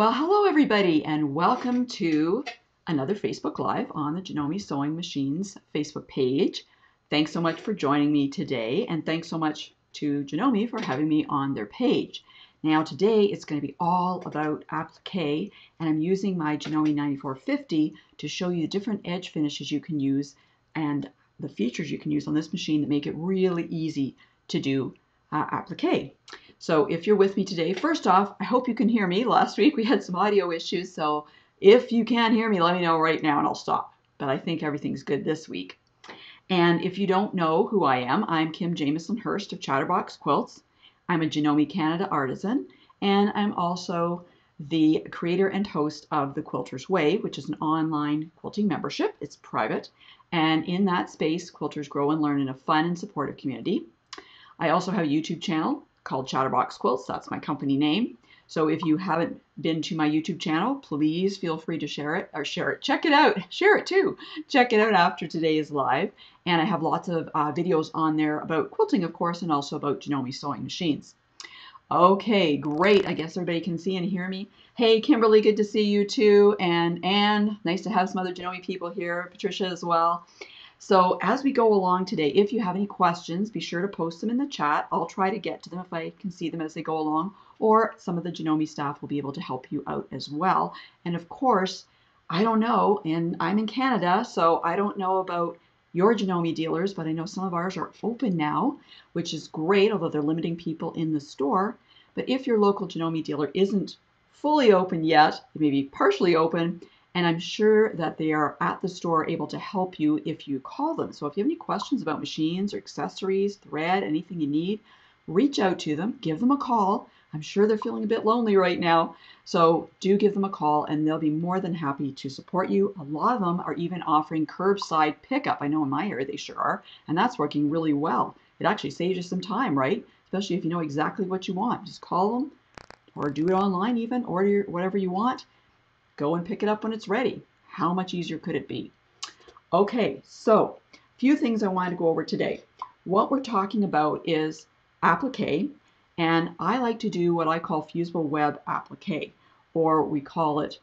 Well, hello everybody and welcome to another Facebook Live on the Janome Sewing Machines Facebook page. Thanks so much for joining me today and thanks so much to Janome for having me on their page. Now today it's going to be all about applique and I'm using my Janome 9450 to show you the different edge finishes you can use and the features you can use on this machine that make it really easy to do uh, applique. So if you're with me today, first off, I hope you can hear me. Last week we had some audio issues, so if you can hear me, let me know right now and I'll stop. But I think everything's good this week. And if you don't know who I am, I'm Kim Jamieson-Hirst of Chatterbox Quilts. I'm a Janome Canada artisan, and I'm also the creator and host of The Quilter's Way, which is an online quilting membership. It's private, and in that space, quilters grow and learn in a fun and supportive community. I also have a YouTube channel called Chatterbox Quilts. That's my company name. So if you haven't been to my YouTube channel, please feel free to share it or share it. Check it out. Share it too. Check it out after today is live. And I have lots of uh, videos on there about quilting, of course, and also about Janome sewing machines. Okay, great. I guess everybody can see and hear me. Hey, Kimberly, good to see you too. And Anne, nice to have some other Janome people here. Patricia as well. So as we go along today, if you have any questions, be sure to post them in the chat. I'll try to get to them if I can see them as they go along, or some of the Janome staff will be able to help you out as well. And of course, I don't know, and I'm in Canada, so I don't know about your Janome dealers, but I know some of ours are open now, which is great, although they're limiting people in the store. But if your local Janome dealer isn't fully open yet, it may be partially open, and I'm sure that they are at the store able to help you if you call them. So if you have any questions about machines or accessories, thread, anything you need, reach out to them, give them a call. I'm sure they're feeling a bit lonely right now. So do give them a call and they'll be more than happy to support you. A lot of them are even offering curbside pickup. I know in my area they sure are, and that's working really well. It actually saves you some time, right? Especially if you know exactly what you want. Just call them or do it online even, order whatever you want Go and pick it up when it's ready. How much easier could it be? Okay, so a few things I wanted to go over today. What we're talking about is applique, and I like to do what I call fusible web applique, or we call it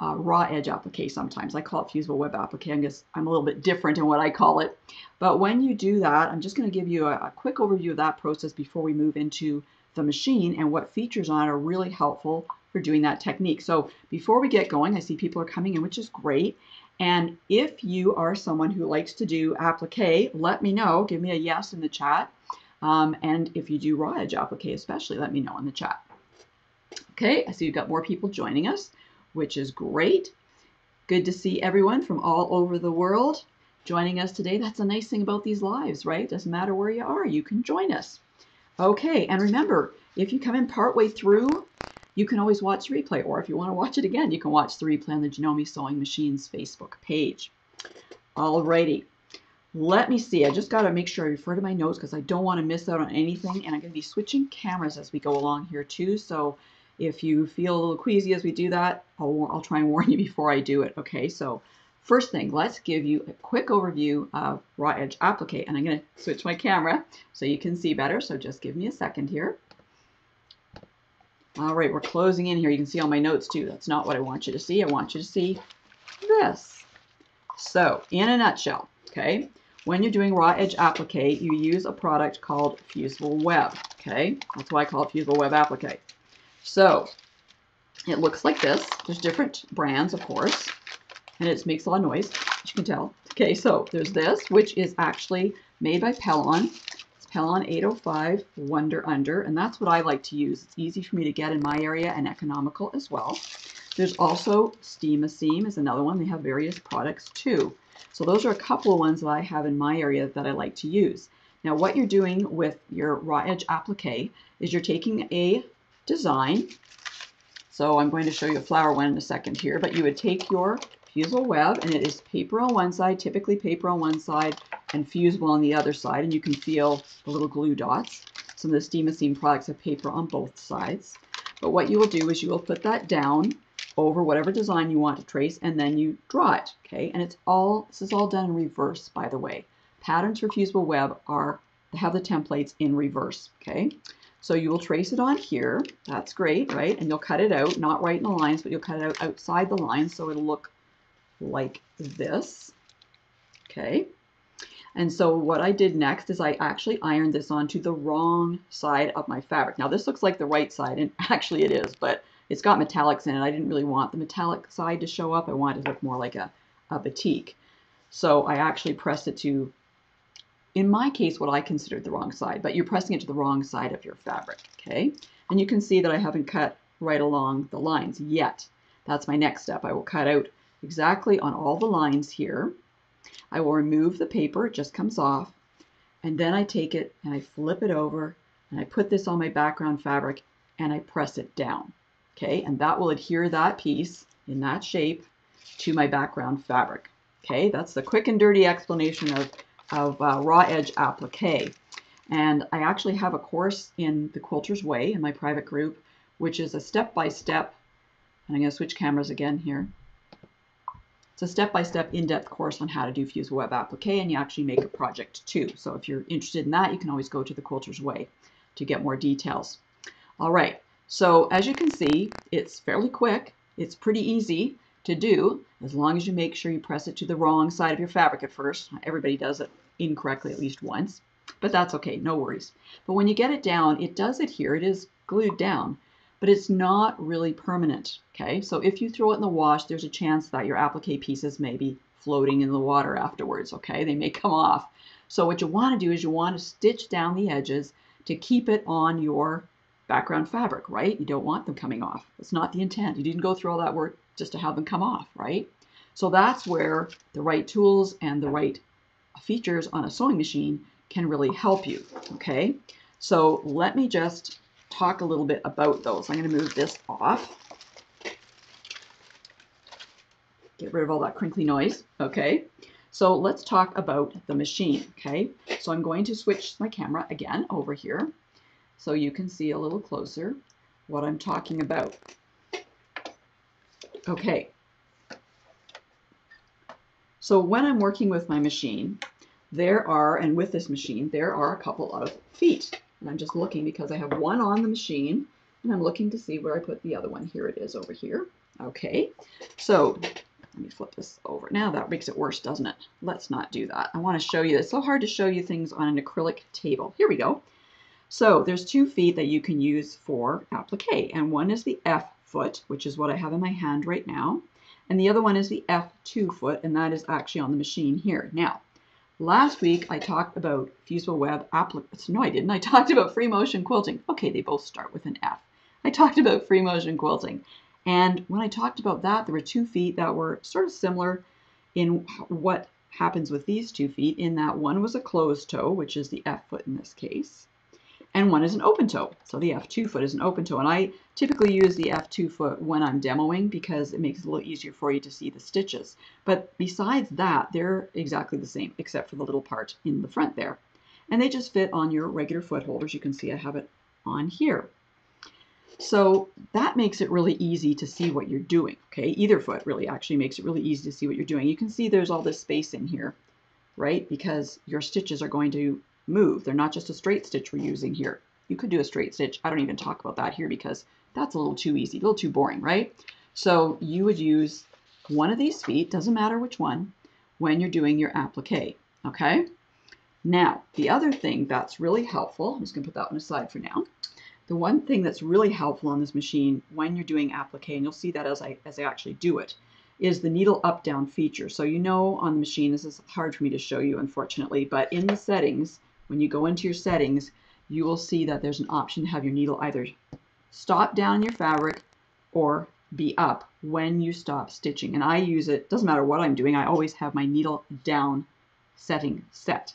uh, raw edge applique sometimes. I call it fusible web applique. I guess I'm a little bit different in what I call it. But when you do that, I'm just going to give you a, a quick overview of that process before we move into the machine and what features on it are really helpful for doing that technique. So before we get going, I see people are coming in, which is great. And if you are someone who likes to do applique, let me know. Give me a yes in the chat. Um, and if you do raw edge applique, especially, let me know in the chat. Okay, I see you've got more people joining us, which is great. Good to see everyone from all over the world joining us today. That's a nice thing about these lives, right? Doesn't matter where you are, you can join us. Okay, and remember, if you come in partway through, you can always watch the replay, or if you want to watch it again, you can watch the replay on the Janome Sewing Machines Facebook page. Alrighty, let me see. I just got to make sure I refer to my notes because I don't want to miss out on anything, and I'm going to be switching cameras as we go along here too. So if you feel a little queasy as we do that, I'll, I'll try and warn you before I do it. Okay, so first thing, let's give you a quick overview of raw edge applique, and I'm going to switch my camera so you can see better. So just give me a second here. All right, we're closing in here. You can see all my notes too. That's not what I want you to see. I want you to see this. So, in a nutshell, okay, when you're doing raw edge applique, you use a product called Fusible Web, okay? That's why I call it Fusible Web applique. So, it looks like this. There's different brands, of course, and it makes a lot of noise, as you can tell. Okay, so there's this, which is actually made by Pellon. Pellon 805 Wonder Under, and that's what I like to use. It's easy for me to get in my area and economical as well. There's also Steam a Seam is another one. They have various products too. So those are a couple of ones that I have in my area that I like to use. Now what you're doing with your raw edge applique is you're taking a design. So I'm going to show you a flower one in a second here, but you would take your fusible web and it is paper on one side, typically paper on one side, and fusible on the other side, and you can feel the little glue dots. Some of the Steam Seam products have paper on both sides. But what you will do is you will put that down over whatever design you want to trace, and then you draw it, okay? And it's all, this is all done in reverse, by the way. Patterns for Fusible Web are, have the templates in reverse, okay? So you will trace it on here. That's great, right? And you'll cut it out, not right in the lines, but you'll cut it out outside the lines so it'll look like this. Okay. And so what I did next is I actually ironed this onto the wrong side of my fabric. Now this looks like the right side, and actually it is, but it's got metallics in it. I didn't really want the metallic side to show up. I wanted to look more like a, a batik. So I actually pressed it to, in my case, what I considered the wrong side, but you're pressing it to the wrong side of your fabric, okay? And you can see that I haven't cut right along the lines yet. That's my next step. I will cut out exactly on all the lines here. I will remove the paper, it just comes off, and then I take it and I flip it over and I put this on my background fabric and I press it down. Okay, and that will adhere that piece in that shape to my background fabric. Okay, that's the quick and dirty explanation of, of uh, raw edge applique. And I actually have a course in the Quilter's Way in my private group, which is a step-by-step, and I'm going to switch cameras again here. It's a step-by-step in-depth course on how to do Fuse Web Applique, and you actually make a project too. So if you're interested in that, you can always go to the Quilter's Way to get more details. All right, so as you can see, it's fairly quick. It's pretty easy to do as long as you make sure you press it to the wrong side of your fabric at first. Everybody does it incorrectly at least once, but that's okay, no worries. But when you get it down, it does adhere, it is glued down, but it's not really permanent, okay? So if you throw it in the wash, there's a chance that your applique pieces may be floating in the water afterwards, okay? They may come off. So what you want to do is you want to stitch down the edges to keep it on your background fabric, right? You don't want them coming off. That's not the intent. You didn't go through all that work just to have them come off, right? So that's where the right tools and the right features on a sewing machine can really help you, okay? So let me just talk a little bit about those. I'm going to move this off. Get rid of all that crinkly noise, okay? So let's talk about the machine, okay? So I'm going to switch my camera again over here so you can see a little closer what I'm talking about. Okay. So when I'm working with my machine, there are, and with this machine, there are a couple of feet. And I'm just looking because I have one on the machine, and I'm looking to see where I put the other one. Here it is over here. Okay, so let me flip this over. Now that makes it worse, doesn't it? Let's not do that. I want to show you. It's so hard to show you things on an acrylic table. Here we go. So there's two feet that you can use for applique, and one is the F foot, which is what I have in my hand right now, and the other one is the F2 foot, and that is actually on the machine here. Now, last week I talked about Fusible Web applique. No, I didn't. I talked about free motion quilting. Okay, they both start with an F. I talked about free motion quilting. And when I talked about that, there were two feet that were sort of similar in what happens with these two feet, in that one was a closed toe, which is the F foot in this case, and one is an open toe. So the F2 foot is an open toe. And I typically use the F2 foot when I'm demoing because it makes it a little easier for you to see the stitches. But besides that, they're exactly the same, except for the little part in the front there. And they just fit on your regular foot holders. You can see I have it on here. So that makes it really easy to see what you're doing. Okay, either foot really actually makes it really easy to see what you're doing. You can see there's all this space in here, right? Because your stitches are going to move. They're not just a straight stitch we're using here. You could do a straight stitch. I don't even talk about that here because that's a little too easy, a little too boring, right? So you would use one of these feet, doesn't matter which one, when you're doing your applique, okay? Now, the other thing that's really helpful, I'm just gonna put that one aside for now. The one thing that's really helpful on this machine when you're doing applique, and you'll see that as I, as I actually do it, is the needle up down feature. So you know on the machine, this is hard for me to show you unfortunately, but in the settings, when you go into your settings, you will see that there's an option to have your needle either stop down your fabric or be up when you stop stitching. And I use it, doesn't matter what I'm doing, I always have my needle down setting set.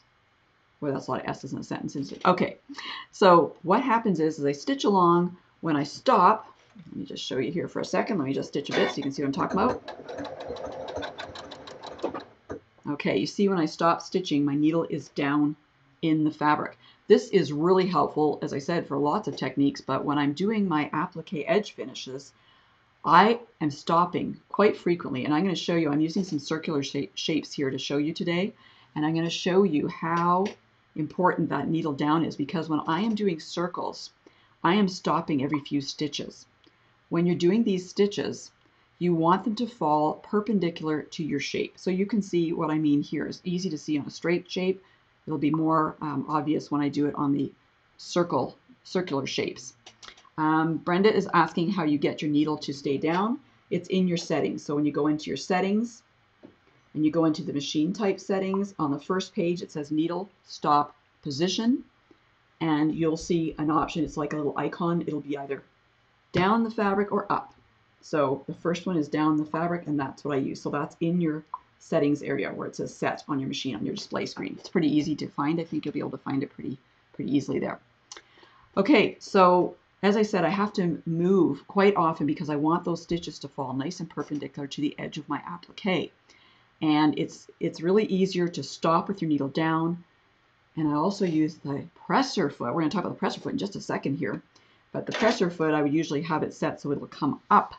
Well, that's a lot of S's in a sentence, isn't it? Okay, so what happens is, is I stitch along. When I stop, let me just show you here for a second. Let me just stitch a bit so you can see what I'm talking about. Okay, you see when I stop stitching, my needle is down in the fabric. This is really helpful, as I said, for lots of techniques, but when I'm doing my applique edge finishes, I am stopping quite frequently, and I'm going to show you, I'm using some circular shapes here to show you today, and I'm going to show you how important that needle down is, because when I am doing circles, I am stopping every few stitches. When you're doing these stitches, you want them to fall perpendicular to your shape. So you can see what I mean here. It's easy to see on a straight shape. It'll be more um, obvious when I do it on the circle, circular shapes. Um, Brenda is asking how you get your needle to stay down. It's in your settings. So when you go into your settings and you go into the machine type settings, on the first page it says needle stop position and you'll see an option. It's like a little icon. It'll be either down the fabric or up. So the first one is down the fabric and that's what I use. So that's in your settings area where it says set on your machine on your display screen. It's pretty easy to find. I think you'll be able to find it pretty pretty easily there. Okay, so as I said, I have to move quite often because I want those stitches to fall nice and perpendicular to the edge of my applique. And it's, it's really easier to stop with your needle down. And I also use the presser foot. We're going to talk about the presser foot in just a second here. But the presser foot, I would usually have it set so it'll come up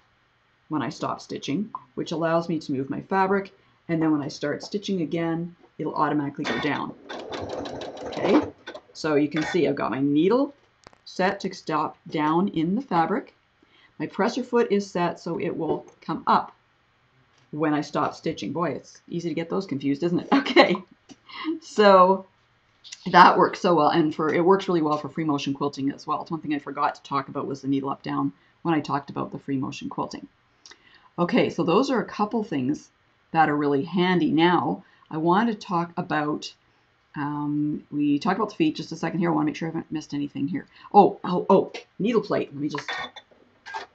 when I stop stitching, which allows me to move my fabric. And then when I start stitching again, it'll automatically go down. Okay, so you can see I've got my needle set to stop down in the fabric. My presser foot is set so it will come up when I stop stitching. Boy, it's easy to get those confused, isn't it? Okay, so that works so well, and for it works really well for free motion quilting as well. It's one thing I forgot to talk about was the needle up down when I talked about the free motion quilting. Okay, so those are a couple things that are really handy. Now, I want to talk about um, we talked about the feet just a second here. I want to make sure I haven't missed anything here. Oh, oh, oh, needle plate. Let me just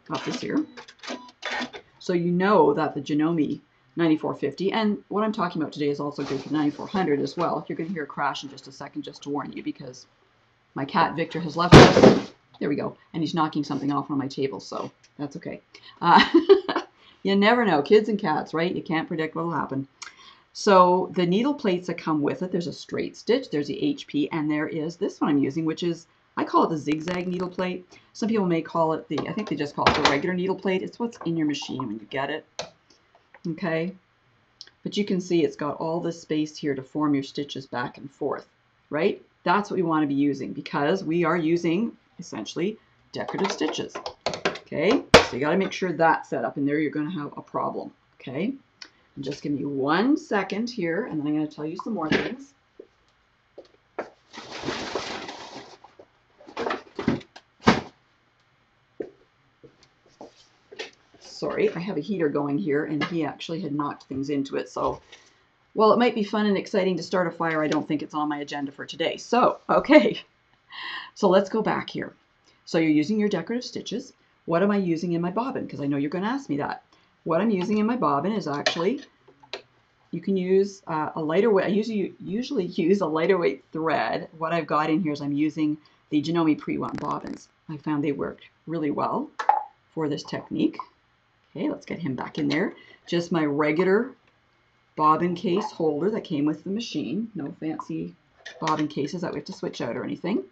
got this here. So you know that the Janome 9450, and what I'm talking about today is also good for 9400 as well. You're going to hear a crash in just a second just to warn you because my cat Victor has left us. There we go. And he's knocking something off on my table, so that's okay. Uh, you never know. Kids and cats, right? You can't predict what will happen. So the needle plates that come with it, there's a straight stitch, there's the HP, and there is this one I'm using, which is, I call it the zigzag needle plate. Some people may call it the, I think they just call it the regular needle plate. It's what's in your machine when you get it. Okay. But you can see it's got all this space here to form your stitches back and forth, right? That's what we want to be using because we are using essentially decorative stitches. Okay, so you got to make sure that's set up and there you're going to have a problem. Okay. Just give me one second here, and then I'm going to tell you some more things. Sorry, I have a heater going here, and he actually had knocked things into it. So, while it might be fun and exciting to start a fire, I don't think it's on my agenda for today. So, okay. So let's go back here. So you're using your decorative stitches. What am I using in my bobbin? Because I know you're going to ask me that. What I'm using in my bobbin is actually, you can use uh, a lighter weight, I usually, usually use a lighter weight thread. What I've got in here is I'm using the Janome Pre-Wound bobbins. I found they worked really well for this technique. Okay, let's get him back in there. Just my regular bobbin case holder that came with the machine. No fancy bobbin cases that we have to switch out or anything.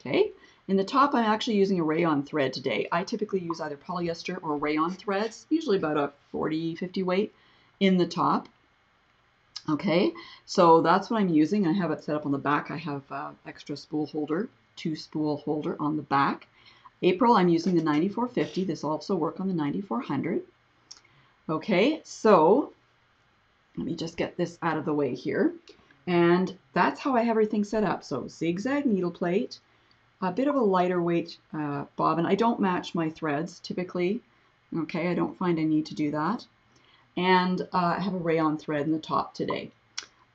Okay, in the top, I'm actually using a rayon thread today. I typically use either polyester or rayon threads, usually about a 40, 50 weight in the top. Okay, so that's what I'm using. I have it set up on the back. I have uh, extra spool holder, two spool holder on the back. April, I'm using the 9450. This will also work on the 9400. Okay, so let me just get this out of the way here. And that's how I have everything set up. So zigzag needle plate, a bit of a lighter weight uh, bobbin. I don't match my threads typically. Okay, I don't find I need to do that. And uh, I have a rayon thread in the top today.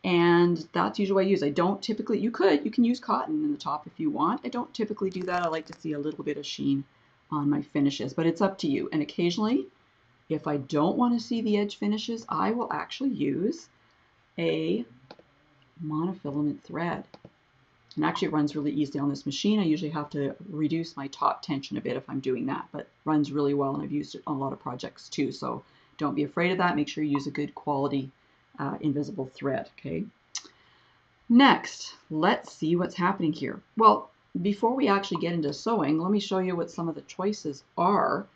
And that's usually what I use. I don't typically, you could, you can use cotton in the top if you want. I don't typically do that. I like to see a little bit of sheen on my finishes, but it's up to you. And occasionally, if I don't want to see the edge finishes, I will actually use a monofilament thread. And actually it runs really easily on this machine. I usually have to reduce my top tension a bit if I'm doing that, but runs really well and I've used it on a lot of projects too. So don't be afraid of that. Make sure you use a good quality uh, invisible thread, okay? Next, let's see what's happening here. Well, before we actually get into sewing, let me show you what some of the choices are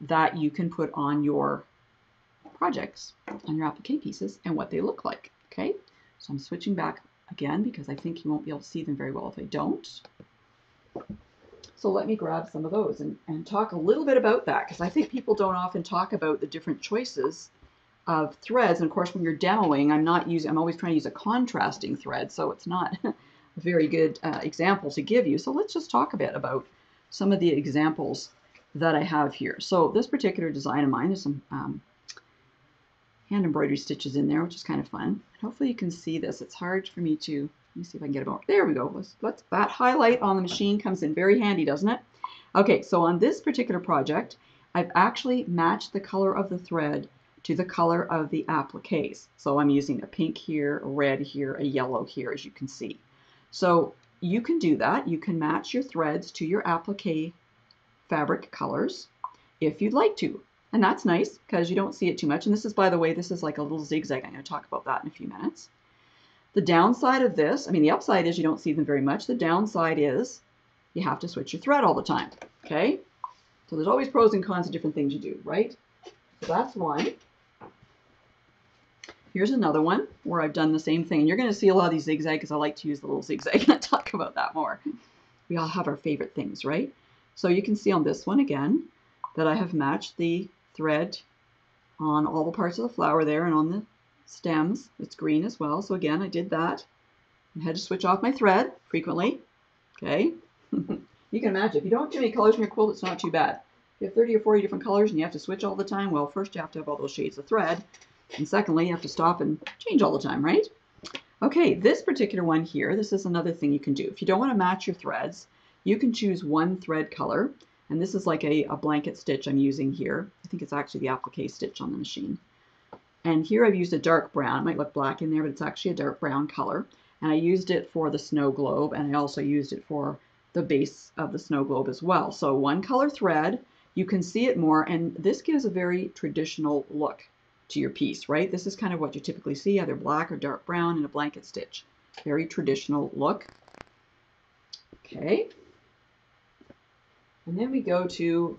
that you can put on your projects, on your applique pieces, and what they look like, okay? So I'm switching back again because I think you won't be able to see them very well if I don't. So let me grab some of those and, and talk a little bit about that because I think people don't often talk about the different choices of threads. And of course, when you're demoing, I'm not using, I'm always trying to use a contrasting thread, so it's not a very good uh, example to give you. So let's just talk a bit about some of the examples that I have here. So this particular design of mine, there's some um, hand embroidery stitches in there, which is kind of fun. Hopefully you can see this. It's hard for me to let me see if I can get it about. There we go. Let's, let's, that highlight on the machine comes in very handy, doesn't it? Okay, so on this particular project, I've actually matched the color of the thread to the color of the appliques. So I'm using a pink here, a red here, a yellow here, as you can see. So you can do that. You can match your threads to your applique fabric colors if you'd like to. And that's nice because you don't see it too much. And this is, by the way, this is like a little zigzag. I'm going to talk about that in a few minutes. The downside of this, I mean, the upside is you don't see them very much. The downside is you have to switch your thread all the time, okay? So there's always pros and cons of different things you do, right? So that's one. Here's another one where I've done the same thing. And you're going to see a lot of these zigzag because I like to use the little zigzag and talk about that more. We all have our favorite things, right? So you can see on this one again that I have matched the thread on all the parts of the flower there and on the stems. It's green as well. So again, I did that. I had to switch off my thread frequently. Okay. you can imagine, if you don't have too many colors in your quilt, it's not too bad. If you have 30 or 40 different colors and you have to switch all the time, well, first you have to have all those shades of thread. And secondly, you have to stop and change all the time, right? Okay, this particular one here, this is another thing you can do. If you don't want to match your threads, you can choose one thread color. And this is like a, a blanket stitch I'm using here. I think it's actually the applique stitch on the machine. And here I've used a dark brown. It might look black in there, but it's actually a dark brown color. And I used it for the snow globe, and I also used it for the base of the snow globe as well. So one color thread, you can see it more, and this gives a very traditional look to your piece, right? This is kind of what you typically see, either black or dark brown in a blanket stitch. Very traditional look. Okay. And then we go to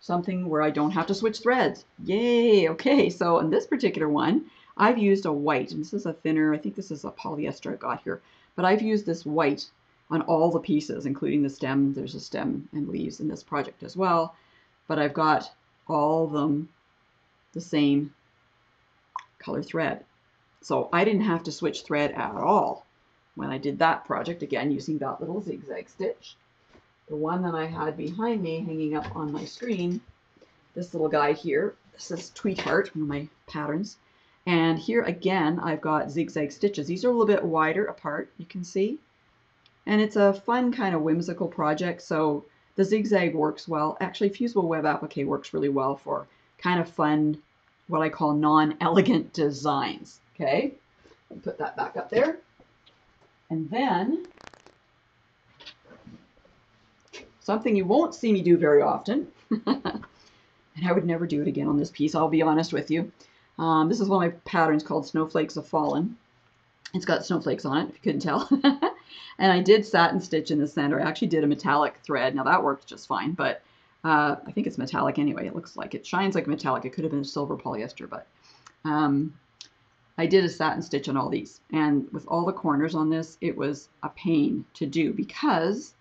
something where I don't have to switch threads. Yay! Okay, so in this particular one, I've used a white, and this is a thinner, I think this is a polyester I got here, but I've used this white on all the pieces, including the stem. There's a stem and leaves in this project as well, but I've got all of them the same color thread. So I didn't have to switch thread at all when I did that project, again, using that little zigzag stitch. The one that I had behind me hanging up on my screen, this little guy here, this is Tweetheart, one of my patterns. And here again, I've got zigzag stitches. These are a little bit wider apart, you can see. And it's a fun kind of whimsical project, so the zigzag works well. Actually, Fusible Web Applique works really well for kind of fun, what I call non-elegant designs. Okay, put that back up there. And then something you won't see me do very often. and I would never do it again on this piece, I'll be honest with you. Um, this is one of my patterns called Snowflakes Have Fallen. It's got snowflakes on it, if you couldn't tell. and I did satin stitch in the center. I actually did a metallic thread. Now that worked just fine, but uh, I think it's metallic anyway. It looks like it shines like metallic. It could have been silver polyester, but um, I did a satin stitch on all these. And with all the corners on this, it was a pain to do because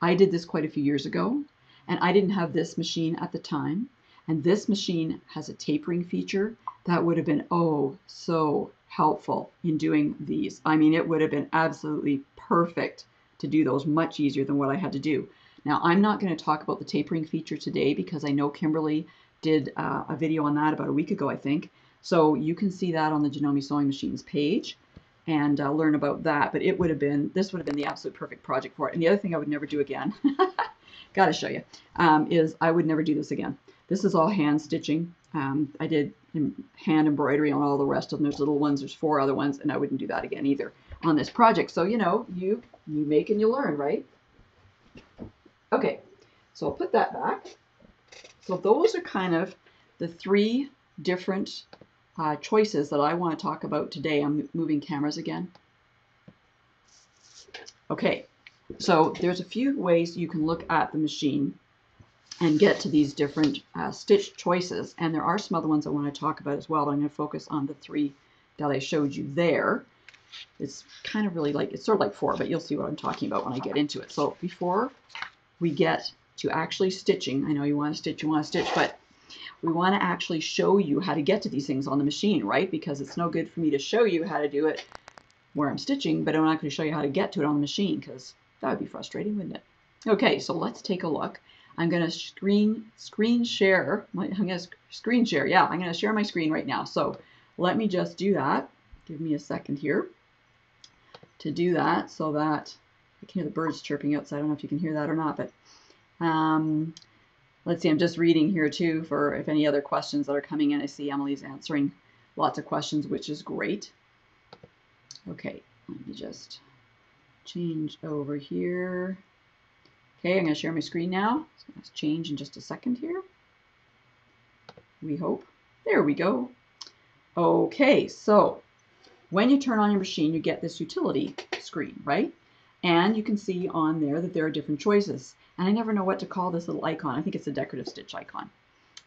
I did this quite a few years ago, and I didn't have this machine at the time. And this machine has a tapering feature that would have been, oh, so helpful in doing these. I mean, it would have been absolutely perfect to do those much easier than what I had to do. Now, I'm not going to talk about the tapering feature today because I know Kimberly did uh, a video on that about a week ago, I think. So you can see that on the Janome Sewing Machines page and uh, learn about that. But it would have been, this would have been the absolute perfect project for it. And the other thing I would never do again, got to show you, um, is I would never do this again. This is all hand stitching. Um, I did hand embroidery on all the rest of them. There's little ones, there's four other ones, and I wouldn't do that again either on this project. So, you know, you, you make and you learn, right? Okay, so I'll put that back. So those are kind of the three different uh, choices that I want to talk about today. I'm moving cameras again. Okay, so there's a few ways you can look at the machine and get to these different uh, stitch choices. And there are some other ones I want to talk about as well, I'm going to focus on the three that I showed you there. It's kind of really like, it's sort of like four, but you'll see what I'm talking about when I get into it. So before we get to actually stitching. I know you want to stitch, you want to stitch, but we want to actually show you how to get to these things on the machine, right? Because it's no good for me to show you how to do it where I'm stitching, but I'm not going to show you how to get to it on the machine because that would be frustrating, wouldn't it? Okay, so let's take a look. I'm going to screen screen share. I'm going to screen share. Yeah, I'm going to share my screen right now. So let me just do that. Give me a second here to do that so that I can hear the birds chirping outside. I don't know if you can hear that or not, but um, let's see. I'm just reading here too for if any other questions that are coming in. I see Emily's answering lots of questions, which is great. Okay, let me just change over here. Okay, I'm going to share my screen now. Going to change in just a second here. We hope. There we go. Okay, so when you turn on your machine, you get this utility screen, right? And you can see on there that there are different choices. And I never know what to call this little icon. I think it's a decorative stitch icon.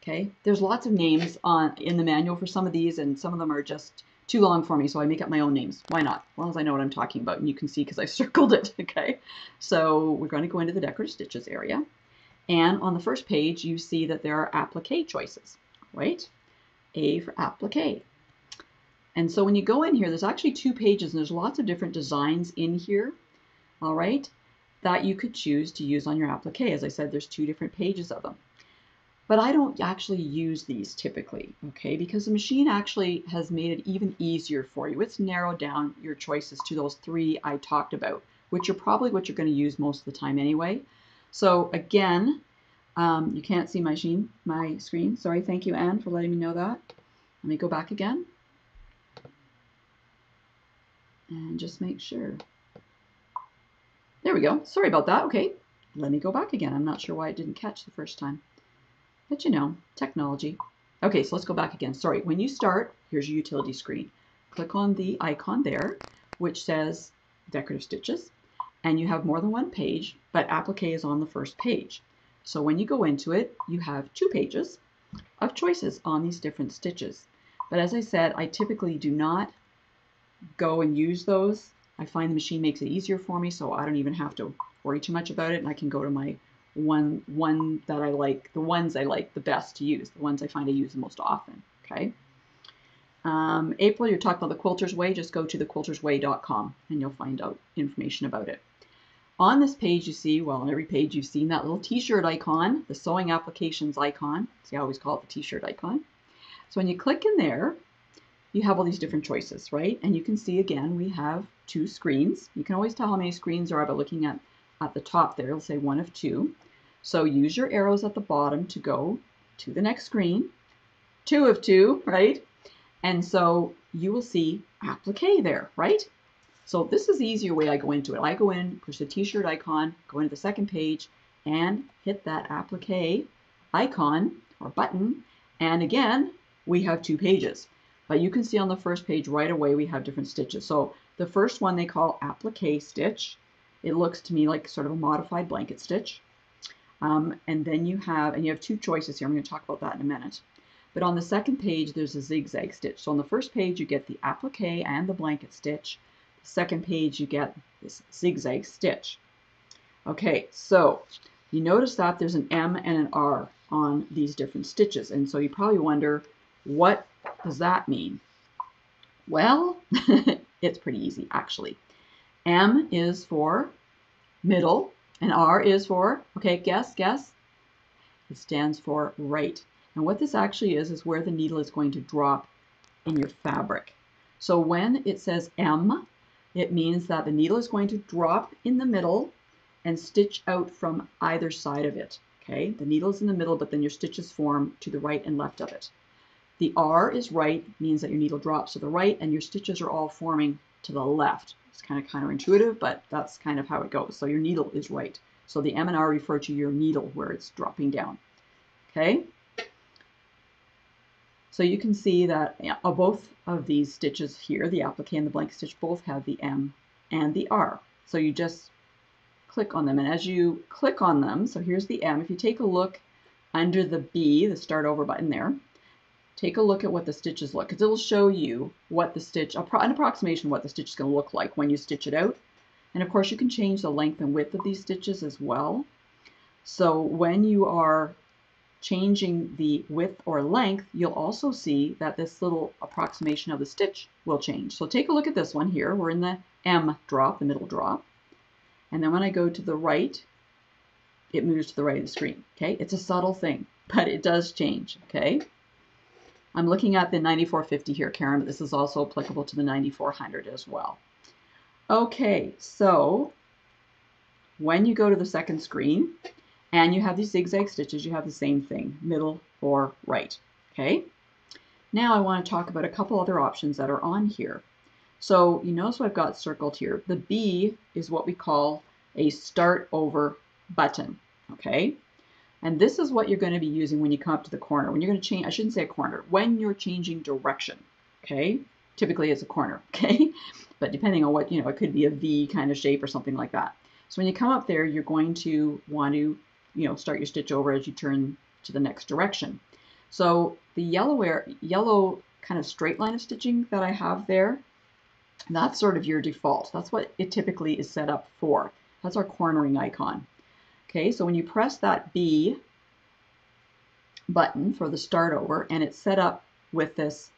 Okay, there's lots of names on in the manual for some of these, and some of them are just too long for me, so I make up my own names. Why not? As long as I know what I'm talking about, and you can see because I circled it, okay? So we're going to go into the decorative stitches area. And on the first page, you see that there are applique choices, right? A for applique. And so when you go in here, there's actually two pages, and there's lots of different designs in here, all right, that you could choose to use on your applique. As I said, there's two different pages of them. But I don't actually use these typically, okay, because the machine actually has made it even easier for you. It's narrowed down your choices to those three I talked about, which are probably what you're going to use most of the time anyway. So again, um, you can't see my, machine, my screen. Sorry, thank you, Anne, for letting me know that. Let me go back again. And just make sure. There we go. Sorry about that. Okay, let me go back again. I'm not sure why it didn't catch the first time. But you know, technology. Okay, so let's go back again. Sorry, when you start, here's your utility screen. Click on the icon there, which says decorative stitches, and you have more than one page, but applique is on the first page. So when you go into it, you have two pages of choices on these different stitches. But as I said, I typically do not go and use those. I find the machine makes it easier for me, so I don't even have to worry too much about it, and I can go to my one one that I like, the ones I like the best to use, the ones I find I use the most often. Okay. Um, April, you're talking about the Quilter's Way. Just go to thequiltersway.com and you'll find out information about it. On this page, you see, well, on every page, you've seen that little t-shirt icon, the sewing applications icon. See, I always call it the t-shirt icon. So when you click in there, you have all these different choices, right? And you can see again, we have two screens. You can always tell how many screens are by looking at at the top there, it'll say one of two. So use your arrows at the bottom to go to the next screen. Two of two, right? And so you will see applique there, right? So this is the easier way I go into it. I go in, push the t-shirt icon, go into the second page, and hit that applique icon or button. And again, we have two pages. But you can see on the first page right away we have different stitches. So the first one they call applique stitch. It looks to me like sort of a modified blanket stitch. Um, and then you have, and you have two choices here. I'm going to talk about that in a minute. But on the second page, there's a zigzag stitch. So on the first page, you get the applique and the blanket stitch. The second page, you get this zigzag stitch. Okay, so you notice that there's an M and an R on these different stitches. And so you probably wonder, what does that mean? Well, it's pretty easy, actually. M is for middle, and R is for, okay, guess, guess. It stands for right. And what this actually is, is where the needle is going to drop in your fabric. So when it says M, it means that the needle is going to drop in the middle and stitch out from either side of it. Okay, the needle is in the middle, but then your stitches form to the right and left of it. The R is right, means that your needle drops to the right and your stitches are all forming to the left. It's kind of counterintuitive, but that's kind of how it goes. So your needle is right. So the M and R refer to your needle where it's dropping down. Okay? So you can see that uh, both of these stitches here, the applique and the blank stitch, both have the M and the R. So you just click on them. And as you click on them, so here's the M. If you take a look under the B, the start over button there, take a look at what the stitches look because it'll show you what the stitch, an approximation what the stitch is going to look like when you stitch it out. And of course you can change the length and width of these stitches as well. So when you are changing the width or length, you'll also see that this little approximation of the stitch will change. So take a look at this one here. We're in the M drop, the middle drop. And then when I go to the right, it moves to the right of the screen. Okay, it's a subtle thing, but it does change. Okay, I'm looking at the 9450 here, Karen, but this is also applicable to the 9400 as well. Okay, so when you go to the second screen and you have these zigzag stitches, you have the same thing, middle or right. Okay, now I want to talk about a couple other options that are on here. So you notice what I've got circled here. The B is what we call a start over button, okay? And this is what you're going to be using when you come up to the corner. When you're going to change, I shouldn't say a corner, when you're changing direction, okay? Typically it's a corner, okay? But depending on what, you know, it could be a V kind of shape or something like that. So when you come up there, you're going to want to, you know, start your stitch over as you turn to the next direction. So the yellow, air, yellow kind of straight line of stitching that I have there, that's sort of your default. That's what it typically is set up for. That's our cornering icon. Okay, so when you press that B button for the start over and it's set up with this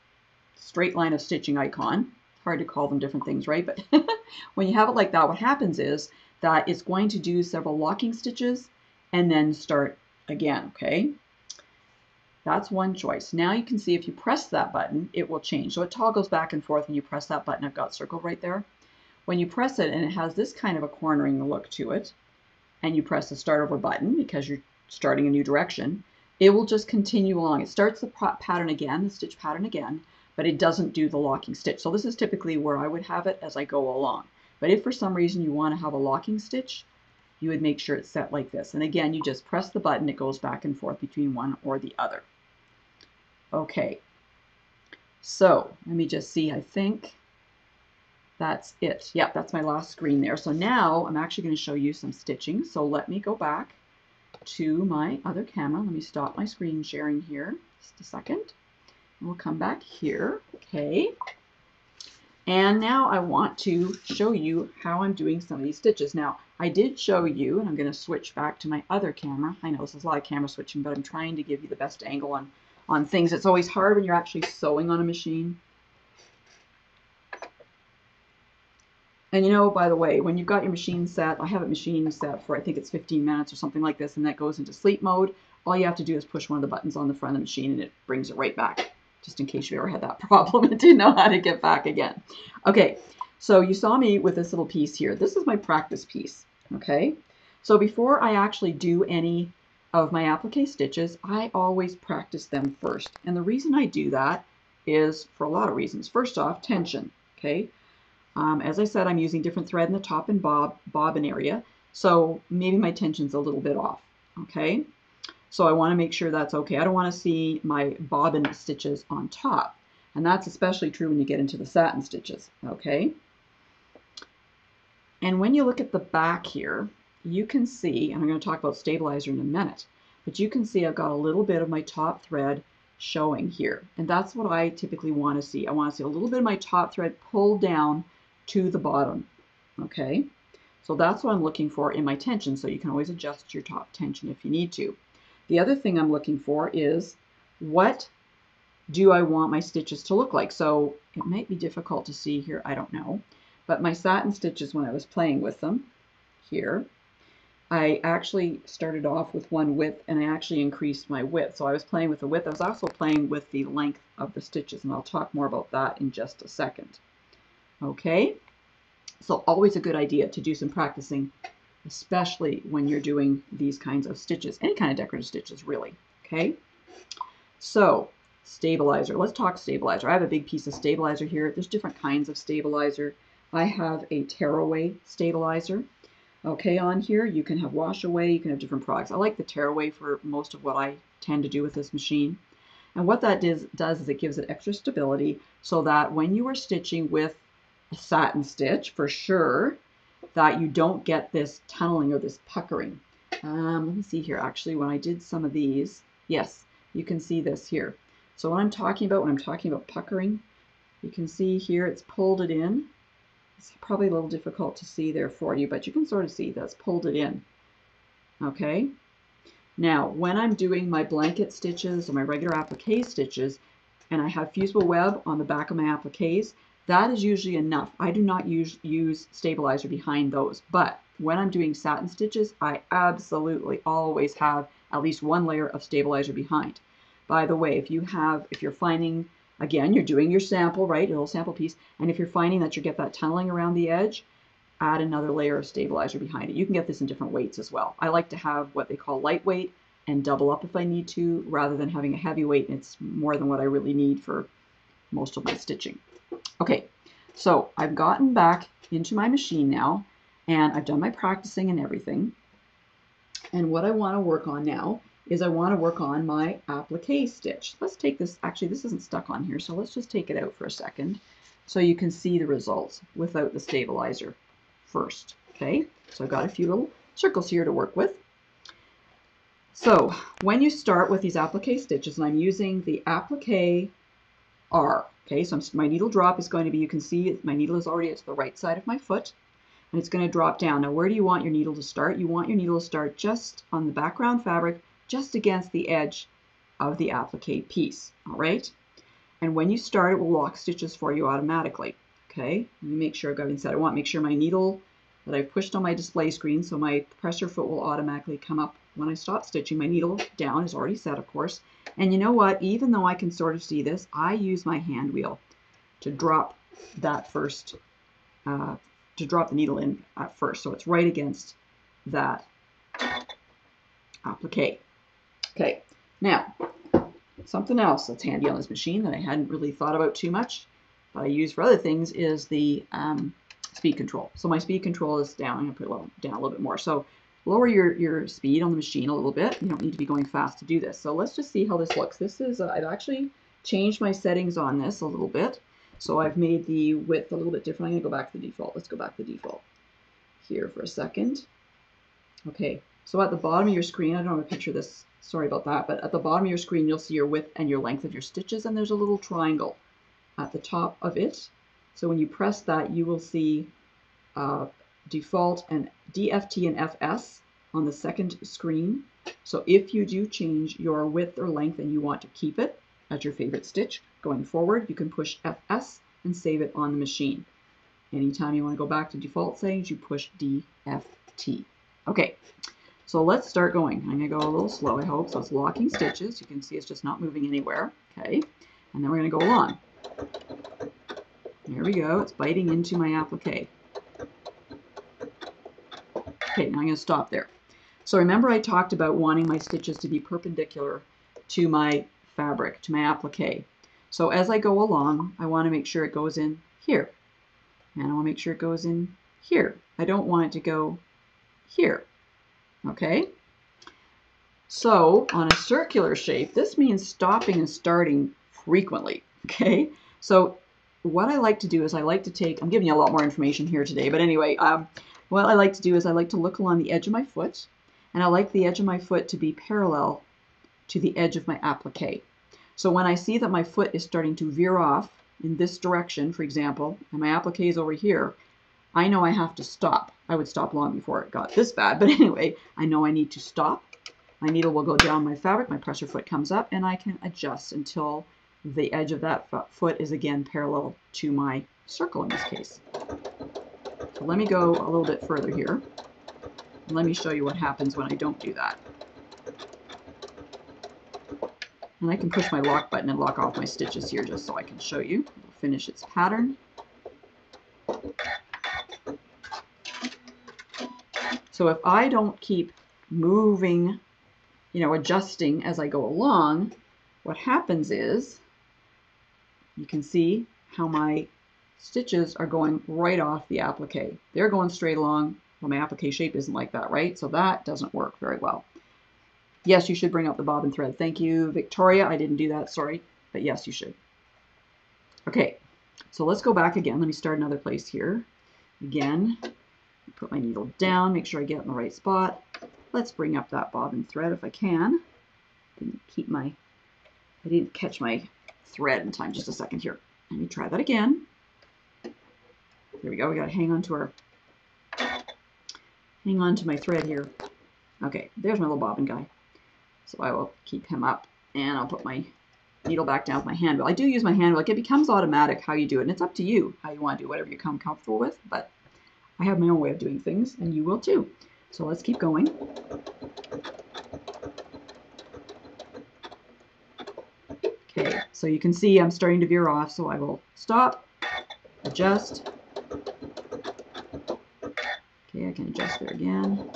straight line of stitching icon, hard to call them different things, right? But when you have it like that, what happens is that it's going to do several locking stitches and then start again, okay? That's one choice. Now you can see if you press that button, it will change. So it toggles back and forth when you press that button. I've got circled right there. When you press it and it has this kind of a cornering look to it, and you press the start over button because you're starting a new direction, it will just continue along. It starts the pattern again, the stitch pattern again, but it doesn't do the locking stitch. So this is typically where I would have it as I go along. But if for some reason you want to have a locking stitch, you would make sure it's set like this. And again, you just press the button, it goes back and forth between one or the other. Okay, so let me just see, I think that's it. Yep, that's my last screen there. So now I'm actually going to show you some stitching. So let me go back to my other camera. Let me stop my screen sharing here just a second. And we'll come back here. Okay. And now I want to show you how I'm doing some of these stitches. Now, I did show you, and I'm going to switch back to my other camera. I know this is a lot of camera switching, but I'm trying to give you the best angle on on things. It's always hard when you're actually sewing on a machine. And you know, by the way, when you've got your machine set, I have it machine set for I think it's 15 minutes or something like this, and that goes into sleep mode. All you have to do is push one of the buttons on the front of the machine and it brings it right back, just in case you ever had that problem and didn't know how to get back again. Okay, so you saw me with this little piece here. This is my practice piece, okay? So before I actually do any of my applique stitches, I always practice them first. And the reason I do that is for a lot of reasons. First off, tension, okay? Um, as I said, I'm using different thread in the top and bob, bobbin area, so maybe my tension's a little bit off, okay? So I want to make sure that's okay. I don't want to see my bobbin stitches on top, and that's especially true when you get into the satin stitches, okay? And when you look at the back here, you can see, and I'm going to talk about stabilizer in a minute, but you can see I've got a little bit of my top thread showing here. And that's what I typically want to see. I want to see a little bit of my top thread pulled down to the bottom. Okay, so that's what I'm looking for in my tension. So you can always adjust your top tension if you need to. The other thing I'm looking for is what do I want my stitches to look like? So it might be difficult to see here, I don't know. But my satin stitches, when I was playing with them here, I actually started off with one width and I actually increased my width. So I was playing with the width. I was also playing with the length of the stitches, and I'll talk more about that in just a second. Okay, so always a good idea to do some practicing, especially when you're doing these kinds of stitches, any kind of decorative stitches really, okay? So stabilizer, let's talk stabilizer. I have a big piece of stabilizer here. There's different kinds of stabilizer. I have a tearaway stabilizer. Okay, on here you can have wash away, you can have different products. I like the tearaway for most of what I tend to do with this machine. And what that does, does is it gives it extra stability so that when you are stitching with satin stitch for sure that you don't get this tunneling or this puckering. Um, let me see here. Actually, when I did some of these, yes, you can see this here. So what I'm talking about when I'm talking about puckering, you can see here it's pulled it in. It's probably a little difficult to see there for you, but you can sort of see that's pulled it in. Okay, Now, when I'm doing my blanket stitches or my regular applique stitches, and I have fusible web on the back of my appliques, that is usually enough. I do not use, use stabilizer behind those, but when I'm doing satin stitches, I absolutely always have at least one layer of stabilizer behind. By the way, if you have, if you're finding, again, you're doing your sample, right, a little sample piece, and if you're finding that you get that tunneling around the edge, add another layer of stabilizer behind it. You can get this in different weights as well. I like to have what they call lightweight and double up if I need to, rather than having a heavy weight and it's more than what I really need for most of my stitching. Okay, so I've gotten back into my machine now and I've done my practicing and everything. And what I want to work on now is I want to work on my applique stitch. Let's take this, actually this isn't stuck on here, so let's just take it out for a second so you can see the results without the stabilizer first. Okay, so I've got a few little circles here to work with. So when you start with these applique stitches, and I'm using the applique R, okay, so my needle drop is going to be, you can see my needle is already at the right side of my foot, and it's going to drop down. Now where do you want your needle to start? You want your needle to start just on the background fabric, just against the edge of the applique piece, all right? And when you start, it will lock stitches for you automatically, okay? Let me make sure I've got inside. I want to make sure my needle that I've pushed on my display screen, so my pressure foot will automatically come up when I stop stitching. My needle down is already set, of course. And you know what? Even though I can sort of see this, I use my hand wheel to drop that first uh, to drop the needle in at first. So it's right against that applique. Okay, now something else that's handy on this machine that I hadn't really thought about too much, but I use for other things is the um, speed control. So my speed control is down. I'm going to put it down a little bit more. So lower your, your speed on the machine a little bit. You don't need to be going fast to do this. So let's just see how this looks. This is, uh, I've actually changed my settings on this a little bit. So I've made the width a little bit different. I'm going to go back to the default. Let's go back to the default here for a second. Okay, so at the bottom of your screen, I don't have a picture of this, sorry about that, but at the bottom of your screen, you'll see your width and your length of your stitches, and there's a little triangle at the top of it. So when you press that, you will see uh, default and DFT and FS on the second screen. So if you do change your width or length and you want to keep it, as your favorite stitch. Going forward, you can push FS and save it on the machine. Anytime you want to go back to default settings, you push DFT. Okay, so let's start going. I'm going to go a little slow, I hope. So it's locking stitches. You can see it's just not moving anywhere. Okay, and then we're going to go along. There we go. It's biting into my applique. Okay, now I'm going to stop there. So remember I talked about wanting my stitches to be perpendicular to my fabric, to my applique. So as I go along, I want to make sure it goes in here. And I want to make sure it goes in here. I don't want it to go here. Okay? So on a circular shape, this means stopping and starting frequently. Okay? So what I like to do is I like to take, I'm giving you a lot more information here today, but anyway, um, what I like to do is I like to look along the edge of my foot, and I like the edge of my foot to be parallel to the edge of my applique. So when I see that my foot is starting to veer off in this direction, for example, and my applique is over here, I know I have to stop. I would stop long before it got this bad, but anyway, I know I need to stop. My needle will go down my fabric, my pressure foot comes up, and I can adjust until the edge of that foot is again parallel to my circle in this case. So let me go a little bit further here. Let me show you what happens when I don't do that. And I can push my lock button and lock off my stitches here just so I can show you. It'll finish its pattern. So if I don't keep moving, you know, adjusting as I go along, what happens is you can see how my stitches are going right off the applique. They're going straight along. Well, my applique shape isn't like that, right? So that doesn't work very well. Yes, you should bring up the bobbin thread. Thank you, Victoria. I didn't do that, sorry. But yes, you should. Okay, so let's go back again. Let me start another place here. Again, put my needle down, make sure I get in the right spot. Let's bring up that bobbin thread if I can. Didn't keep my, I didn't catch my thread in time. Just a second here. Let me try that again. There we go. We got to hang on to our, hang on to my thread here. Okay, there's my little bobbin guy. So I will keep him up and I'll put my needle back down with my hand. But I do use my hand. Like it becomes automatic how you do it. And it's up to you how you want to do whatever you come comfortable with. But I have my own way of doing things and you will too. So let's keep going. Okay, so you can see I'm starting to veer off, so I will stop, adjust. Okay, I can adjust there again.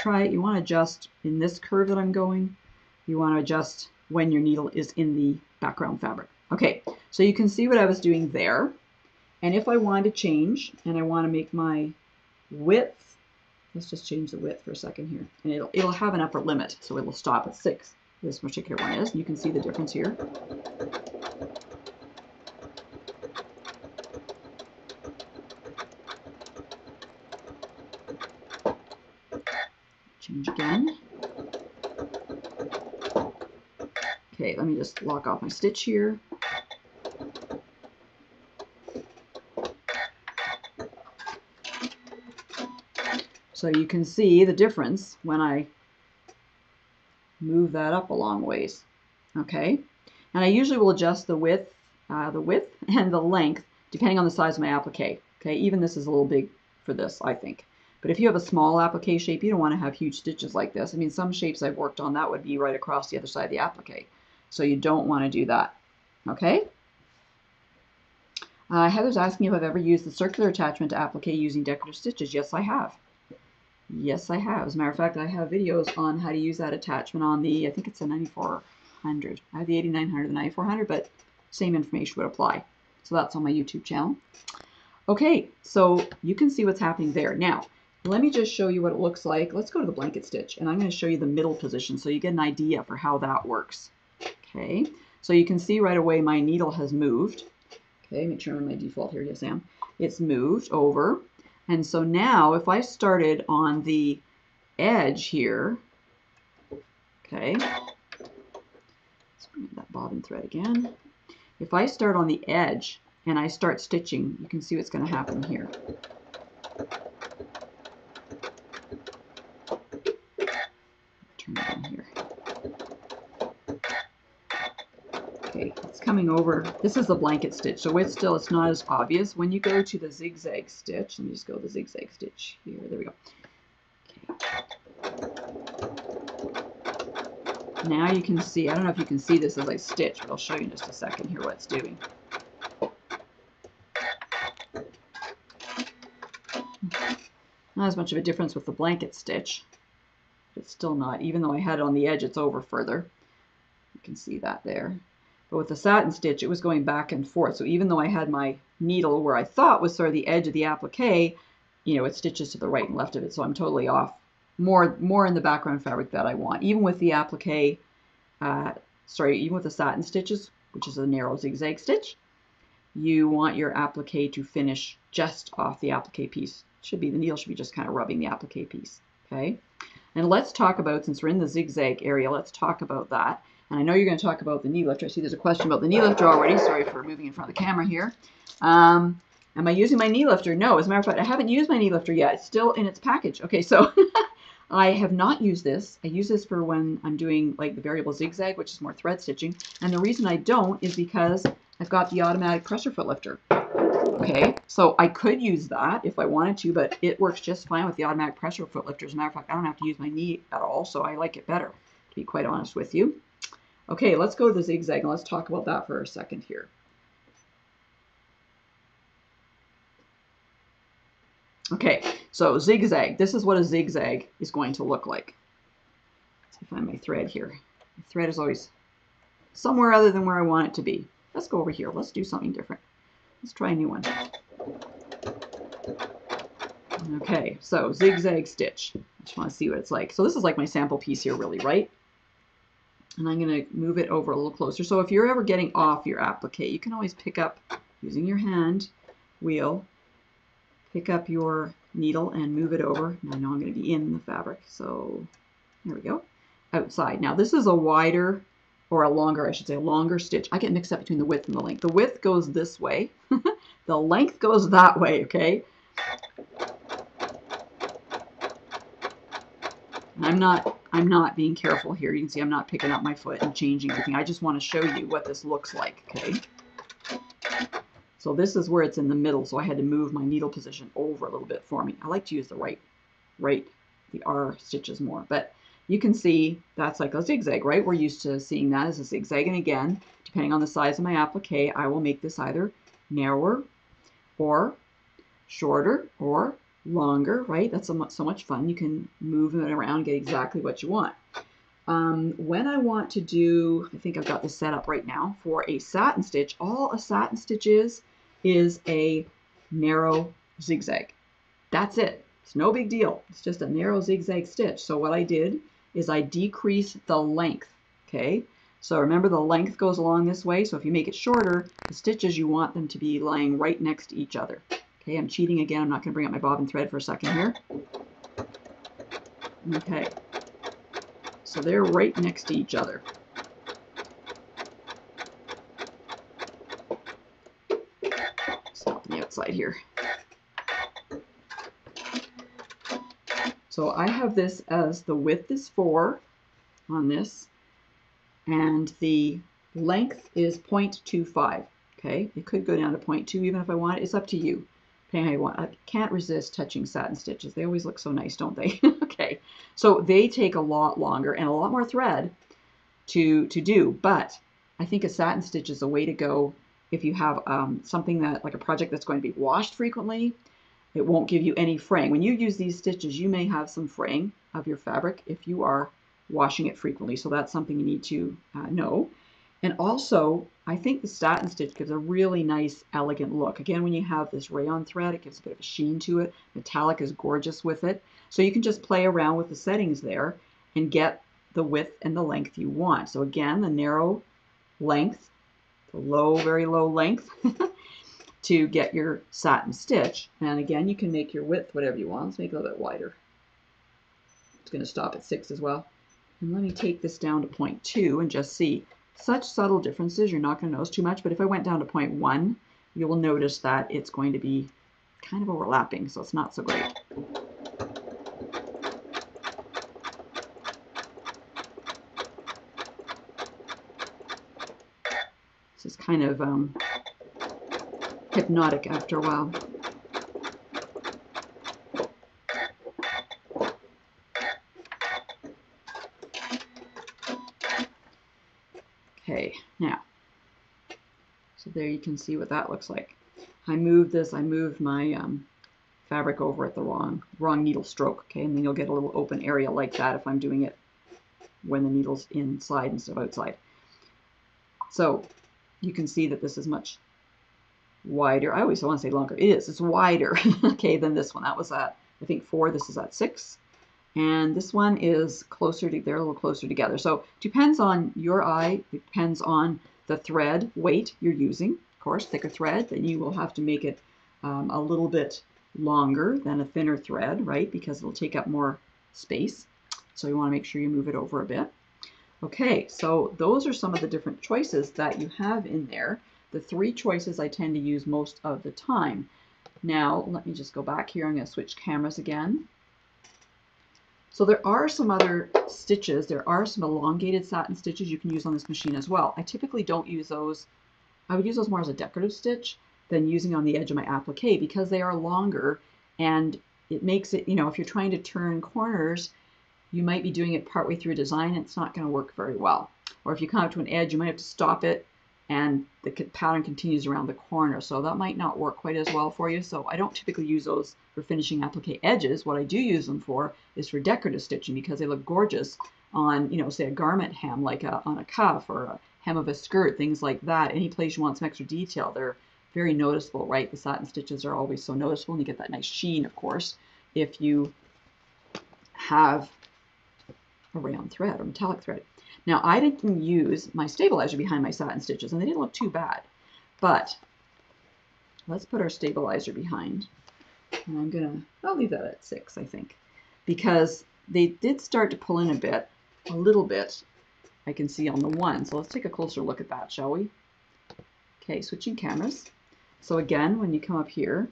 Try it. You want to adjust in this curve that I'm going. You want to adjust when your needle is in the background fabric. Okay, so you can see what I was doing there. And if I want to change and I want to make my width, let's just change the width for a second here. And it'll, it'll have an upper limit, so it'll stop at 6 this particular one is. You can see the difference here. Change again. Okay, let me just lock off my stitch here. So you can see the difference when I move that up a long ways. Okay, and I usually will adjust the width, uh, the width and the length depending on the size of my applique. Okay, even this is a little big for this, I think. But if you have a small applique shape, you don't want to have huge stitches like this. I mean, some shapes I've worked on, that would be right across the other side of the applique. So you don't want to do that. Okay? Uh, Heather's asking if I've ever used the circular attachment to applique using decorative stitches. Yes, I have. Yes, I have. As a matter of fact, I have videos on how to use that attachment on the, I think it's a 9400. I have the 8900, the 9400, but same information would apply. So that's on my YouTube channel. Okay, so you can see what's happening there. Now, let me just show you what it looks like. Let's go to the blanket stitch, and I'm going to show you the middle position so you get an idea for how that works. Okay, so you can see right away my needle has moved. Okay, make sure I'm in my default here. Yes, I am. It's moved over. And so now if I started on the edge here, okay, let's bring that bobbin thread again. If I start on the edge and I start stitching, you can see what's going to happen here. Turn it on here. Okay, it's coming over. This is the blanket stitch, so it's still, it's not as obvious. When you go to the zigzag stitch, let me just go the zigzag stitch here. There we go. Okay. Now you can see, I don't know if you can see this as I stitch, but I'll show you in just a second here what it's doing. Not as much of a difference with the blanket stitch. It's still not, even though I had it on the edge, it's over further. You can see that there. But with the satin stitch, it was going back and forth. So even though I had my needle where I thought was sort of the edge of the applique, you know, it stitches to the right and left of it. So I'm totally off. More, more in the background fabric that I want. Even with the applique, uh, sorry, even with the satin stitches, which is a narrow zigzag stitch, you want your applique to finish just off the applique piece. Should be, the needle should be just kind of rubbing the applique piece. Okay. And let's talk about, since we're in the zigzag area, let's talk about that. And I know you're going to talk about the knee lifter. I see there's a question about the knee lifter already. Sorry for moving in front of the camera here. Um, am I using my knee lifter? No, as a matter of fact, I haven't used my knee lifter yet. It's still in its package. Okay, so I have not used this. I use this for when I'm doing like the variable zigzag, which is more thread stitching. And the reason I don't is because I've got the automatic pressure foot lifter. Okay, so I could use that if I wanted to, but it works just fine with the automatic pressure foot lifter. As a matter of fact, I don't have to use my knee at all, so I like it better, to be quite honest with you. Okay, let's go to the zigzag and let's talk about that for a second here. Okay, so zigzag. This is what a zigzag is going to look like. Let's find my thread here. The thread is always somewhere other than where I want it to be. Let's go over here. Let's do something different. Let's try a new one. Okay, so zigzag stitch. I just want to see what it's like. So this is like my sample piece here, really, right? And I'm going to move it over a little closer. So if you're ever getting off your applique, you can always pick up, using your hand wheel, pick up your needle and move it over. I know I'm going to be in the fabric, so there we go, outside. Now this is a wider, or a longer, I should say, a longer stitch. I get mixed up between the width and the length. The width goes this way. the length goes that way, okay? I'm not I'm not being careful here. You can see I'm not picking up my foot and changing anything. I just want to show you what this looks like, okay? So this is where it's in the middle, so I had to move my needle position over a little bit for me. I like to use the right, right, the R stitches more, but you can see that's like a zigzag, right? We're used to seeing that as a zigzag, and again, depending on the size of my applique, I will make this either narrower or shorter or longer, right? That's so much, so much fun. You can move it around, get exactly what you want. Um, when I want to do, I think I've got this set up right now, for a satin stitch, all a satin stitch is, is a narrow zigzag. That's it. It's no big deal. It's just a narrow zigzag stitch. So what I did is I decrease the length, okay? So remember the length goes along this way, so if you make it shorter, the stitches you want them to be lying right next to each other. Okay, I'm cheating again. I'm not going to bring up my bobbin thread for a second here. Okay, so they're right next to each other. Stop on the outside here. So I have this as the width is 4 on this, and the length is 0.25. Okay, it could go down to 0.2 even if I want it. It's up to you depending. I can't resist touching satin stitches. They always look so nice, don't they? okay, so they take a lot longer and a lot more thread to, to do, but I think a satin stitch is a way to go if you have um, something that, like a project that's going to be washed frequently, it won't give you any fraying. When you use these stitches, you may have some fraying of your fabric if you are washing it frequently. So that's something you need to uh, know. And also, I think the satin stitch gives a really nice, elegant look. Again, when you have this rayon thread, it gives a bit of a sheen to it. Metallic is gorgeous with it. So you can just play around with the settings there and get the width and the length you want. So again, the narrow length, the low, very low length to get your satin stitch. And again, you can make your width whatever you want. Let's make it a little bit wider. It's going to stop at 6 as well. And let me take this down to 0.2 and just see. Such subtle differences, you're not going to notice too much, but if I went down to 0.1, you will notice that it's going to be kind of overlapping, so it's not so great. This is kind of um, hypnotic after a while. Okay, now, so there you can see what that looks like. I moved this, I moved my um, fabric over at the wrong, wrong needle stroke, okay, and then you'll get a little open area like that if I'm doing it when the needle's inside instead of outside. So you can see that this is much wider. I always want to say longer. It is. It's wider, okay, than this one. That was at, I think, four. This is at six. And this one is closer to, they're a little closer together. So depends on your eye, it depends on the thread weight you're using. Of course, thicker thread, then you will have to make it um, a little bit longer than a thinner thread, right? Because it'll take up more space. So you want to make sure you move it over a bit. Okay, so those are some of the different choices that you have in there. The three choices I tend to use most of the time. Now, let me just go back here. I'm going to switch cameras again. So there are some other stitches. There are some elongated satin stitches you can use on this machine as well. I typically don't use those. I would use those more as a decorative stitch than using on the edge of my applique because they are longer and it makes it, you know, if you're trying to turn corners, you might be doing it partway through a design and it's not going to work very well. Or if you come up to an edge, you might have to stop it and the pattern continues around the corner. So that might not work quite as well for you. So I don't typically use those for finishing applique edges. What I do use them for is for decorative stitching because they look gorgeous on, you know, say a garment hem, like a, on a cuff or a hem of a skirt, things like that. Any place you want some extra detail, they're very noticeable, right? The satin stitches are always so noticeable and you get that nice sheen, of course, if you have a rayon thread or metallic thread. Now I didn't use my stabilizer behind my satin stitches and they didn't look too bad, but let's put our stabilizer behind. And I'm gonna, I'll leave that at six, I think, because they did start to pull in a bit, a little bit, I can see on the one. So let's take a closer look at that, shall we? Okay, switching cameras. So again, when you come up here,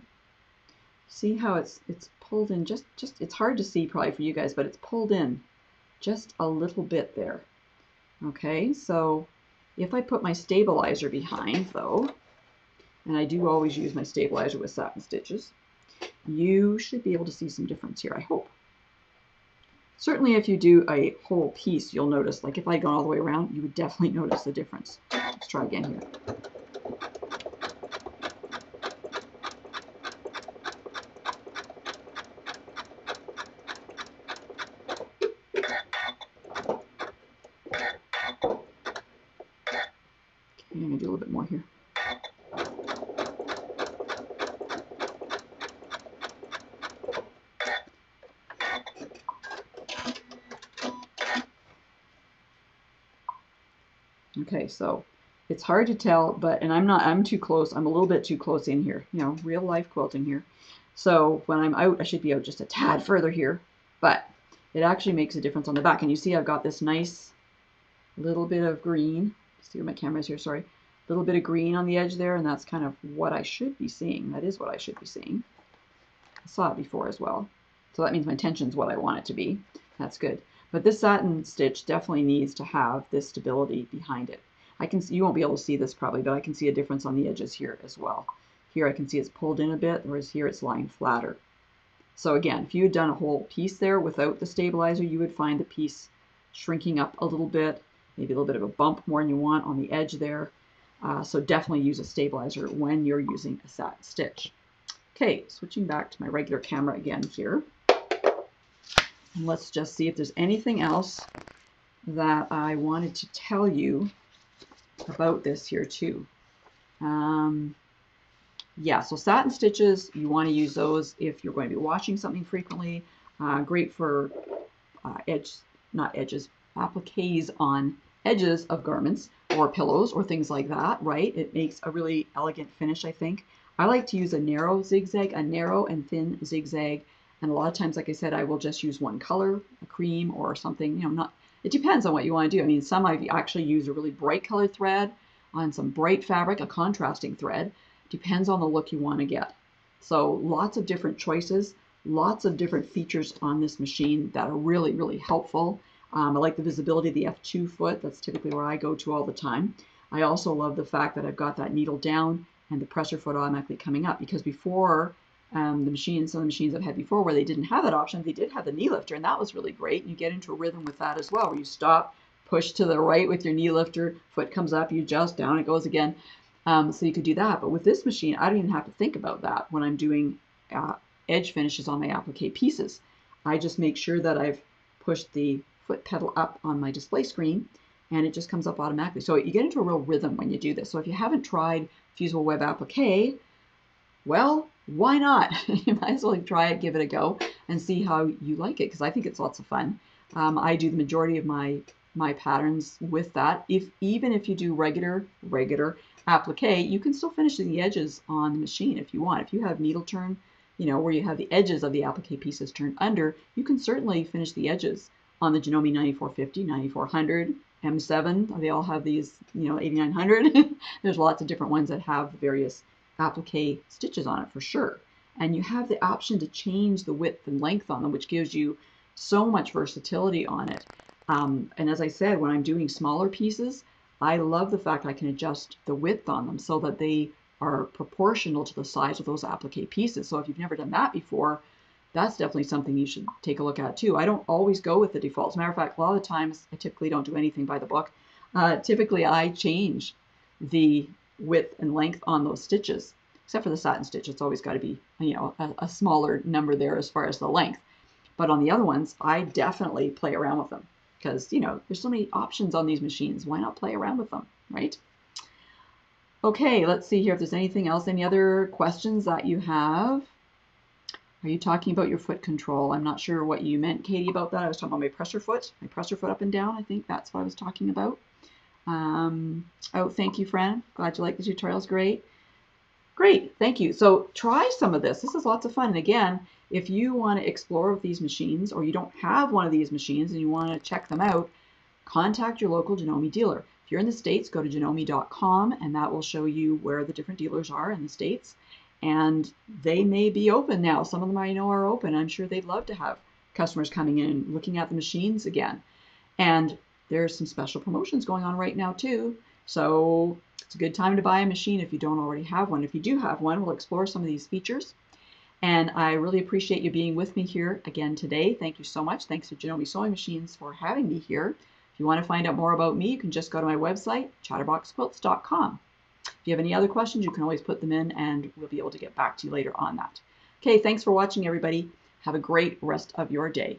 see how it's it's pulled in just, just it's hard to see probably for you guys, but it's pulled in just a little bit there. Okay, so if I put my stabilizer behind though, and I do always use my stabilizer with satin stitches, you should be able to see some difference here, I hope. Certainly if you do a whole piece, you'll notice, like if I go all the way around, you would definitely notice the difference. Let's try again here. I'm going to do a little bit more here. Okay, so it's hard to tell, but, and I'm not, I'm too close, I'm a little bit too close in here, you know, real life quilting here. So when I'm out, I should be out just a tad further here, but it actually makes a difference on the back. And you see I've got this nice little bit of green see where my camera is here, sorry. A little bit of green on the edge there, and that's kind of what I should be seeing. That is what I should be seeing. I saw it before as well. So that means my tension is what I want it to be. That's good. But this satin stitch definitely needs to have this stability behind it. I can see, you won't be able to see this probably, but I can see a difference on the edges here as well. Here I can see it's pulled in a bit, whereas here it's lying flatter. So again, if you had done a whole piece there without the stabilizer, you would find the piece shrinking up a little bit maybe a little bit of a bump more than you want on the edge there. Uh, so definitely use a stabilizer when you're using a satin stitch. Okay, switching back to my regular camera again here. Let's just see if there's anything else that I wanted to tell you about this here too. Um, yeah, so satin stitches, you want to use those if you're going to be washing something frequently. Uh, great for uh, edge, not edges, appliques on edges of garments or pillows or things like that, right? It makes a really elegant finish, I think. I like to use a narrow zigzag, a narrow and thin zigzag. And a lot of times, like I said, I will just use one color, a cream or something, you know, not, it depends on what you want to do. I mean, some I've actually use a really bright color thread on some bright fabric, a contrasting thread. Depends on the look you want to get. So lots of different choices, lots of different features on this machine that are really, really helpful. Um, I like the visibility of the F2 foot. That's typically where I go to all the time. I also love the fact that I've got that needle down and the pressure foot automatically coming up because before um, the machines, some of the machines I've had before where they didn't have that option, they did have the knee lifter and that was really great. You get into a rhythm with that as well where you stop, push to the right with your knee lifter, foot comes up, you adjust, down it goes again. Um, so you could do that. But with this machine, I don't even have to think about that when I'm doing uh, edge finishes on my applique pieces. I just make sure that I've pushed the foot pedal up on my display screen and it just comes up automatically. So you get into a real rhythm when you do this. So if you haven't tried Fusible Web Applique, well, why not? you might as well try it, give it a go, and see how you like it because I think it's lots of fun. Um, I do the majority of my my patterns with that. If even if you do regular regular applique, you can still finish the edges on the machine if you want. If you have needle turn, you know, where you have the edges of the applique pieces turned under, you can certainly finish the edges on the Janome 9450, 9400, M7. They all have these, you know, 8900. There's lots of different ones that have various applique stitches on it for sure. And you have the option to change the width and length on them, which gives you so much versatility on it. Um, and as I said, when I'm doing smaller pieces, I love the fact I can adjust the width on them so that they are proportional to the size of those applique pieces. So if you've never done that before, that's definitely something you should take a look at too. I don't always go with the default. As a matter of fact, a lot of times I typically don't do anything by the book. Uh, typically I change the width and length on those stitches, except for the satin stitch. It's always got to be, you know, a, a smaller number there as far as the length. But on the other ones, I definitely play around with them because, you know, there's so many options on these machines. Why not play around with them, right? Okay, let's see here if there's anything else. Any other questions that you have? Are you talking about your foot control? I'm not sure what you meant, Katie, about that. I was talking about my pressure foot, my pressure foot up and down. I think that's what I was talking about. Um, oh, thank you, friend. Glad you like the tutorials. Great. Great, thank you. So try some of this. This is lots of fun. And again, if you want to explore with these machines or you don't have one of these machines and you want to check them out, contact your local Janome dealer. If you're in the States, go to janome.com and that will show you where the different dealers are in the States and they may be open now. Some of them I know are open. I'm sure they'd love to have customers coming in and looking at the machines again. And there's some special promotions going on right now too. So it's a good time to buy a machine if you don't already have one. If you do have one, we'll explore some of these features. And I really appreciate you being with me here again today. Thank you so much. Thanks to Janome Sewing Machines for having me here. If you want to find out more about me, you can just go to my website, chatterboxquilts.com. If you have any other questions, you can always put them in and we'll be able to get back to you later on that. Okay, thanks for watching everybody. Have a great rest of your day.